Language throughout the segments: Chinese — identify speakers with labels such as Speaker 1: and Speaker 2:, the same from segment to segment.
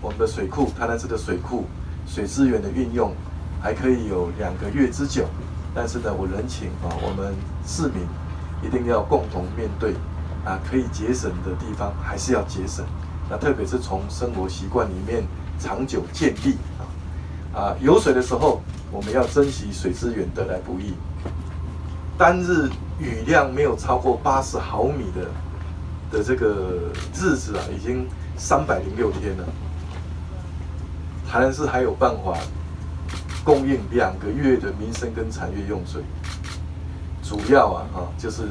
Speaker 1: 我们的水库，台南市的水库水资源的运用还可以有两个月之久。但是呢，我人请啊，我们市民一定要共同面对啊，可以节省的地方还是要节省。那特别是从生活习惯里面长久建立啊啊，有水的时候，我们要珍惜水资源得来不易。单日雨量没有超过八十毫米的的这个日子啊，已经三百零六天了。台南市还有办法供应两个月的民生跟产业用水，主要啊哈就是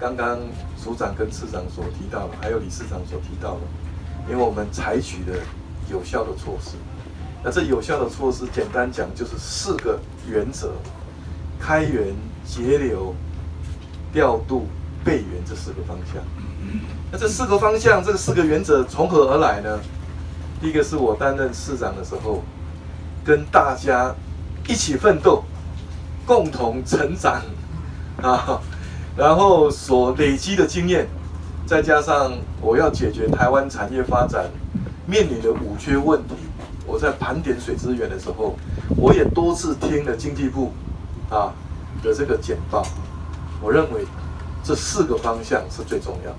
Speaker 1: 刚刚署长跟次长所提到的，还有理事长所提到的，因为我们采取的有效的措施。那这有效的措施，简单讲就是四个原则：开源、节流、调度、备源这四个方向。那这四个方向，这四个原则从何而来呢？第一个是我担任市长的时候，跟大家一起奋斗，共同成长啊，然后所累积的经验，再加上我要解决台湾产业发展面临的五缺问题。我在盘点水资源的时候，我也多次听了经济部啊的这个简报。我认为这四个方向是最重要。